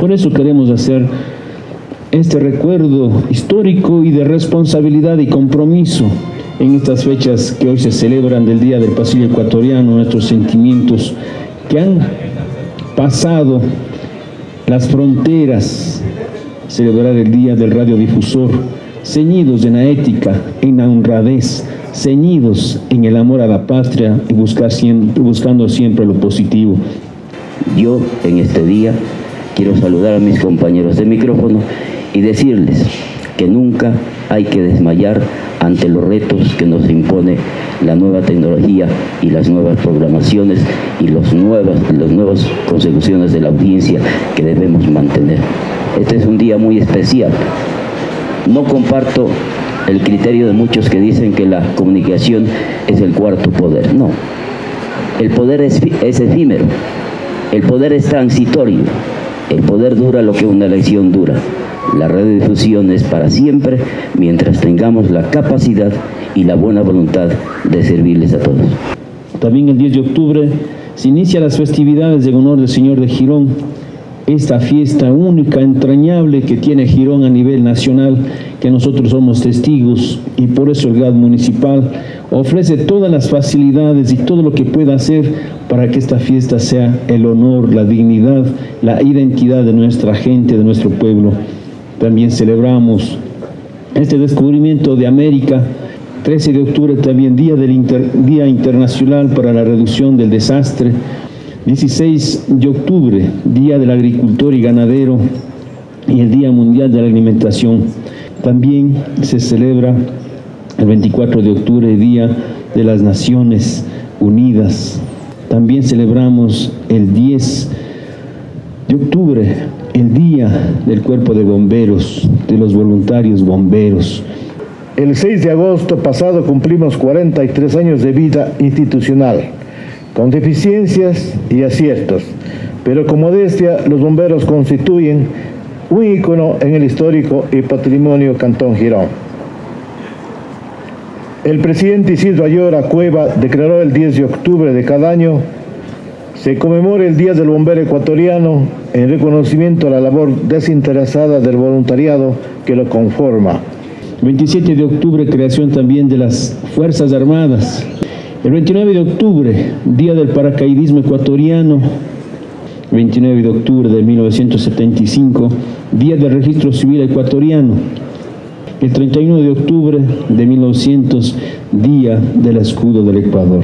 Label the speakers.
Speaker 1: Por eso queremos hacer este recuerdo histórico y de responsabilidad y compromiso en estas fechas que hoy se celebran del Día del Pasillo Ecuatoriano, nuestros sentimientos que han pasado las fronteras, celebrar el Día del Radiodifusor, ceñidos en la ética, en la honradez, ceñidos en el amor a la patria y buscar siempre, buscando siempre lo positivo.
Speaker 2: Yo en este día quiero saludar a mis compañeros de micrófono y decirles que nunca hay que desmayar ante los retos que nos impone la nueva tecnología y las nuevas programaciones y los nuevas, las nuevas consecuciones de la audiencia que debemos mantener. Este es un día muy especial. No comparto el criterio de muchos que dicen que la comunicación es el cuarto poder. No, el poder es, es efímero, el poder es transitorio, el poder dura lo que una elección dura. La radiodifusión es para siempre mientras tengamos la capacidad y la buena voluntad de servirles a todos.
Speaker 1: También el 10 de octubre se inician las festividades en honor del Señor de Girón, esta fiesta única, entrañable que tiene Girón a nivel nacional, que nosotros somos testigos y por eso el GAD municipal ofrece todas las facilidades y todo lo que pueda hacer para que esta fiesta sea el honor, la dignidad, la identidad de nuestra gente, de nuestro pueblo. También celebramos este descubrimiento de América. 13 de octubre también Día, del Día Internacional para la Reducción del Desastre. 16 de octubre, Día del Agricultor y Ganadero y el Día Mundial de la Alimentación. También se celebra el 24 de octubre, Día de las Naciones Unidas. También celebramos el 10 de octubre, el Día del Cuerpo de Bomberos, de los voluntarios bomberos.
Speaker 3: El 6 de agosto pasado cumplimos 43 años de vida institucional, con deficiencias y aciertos, pero con modestia los bomberos constituyen un ícono en el histórico y patrimonio Cantón Girón. El presidente Isidro Ayora Cueva declaró el 10 de octubre de cada año se conmemora el Día del Bombero Ecuatoriano en reconocimiento a la labor desinteresada del voluntariado que lo conforma.
Speaker 1: 27 de octubre, creación también de las Fuerzas Armadas. El 29 de octubre, Día del Paracaidismo Ecuatoriano. 29 de octubre de 1975, Día del Registro Civil Ecuatoriano. El 31 de octubre de 1900, Día del Escudo del Ecuador.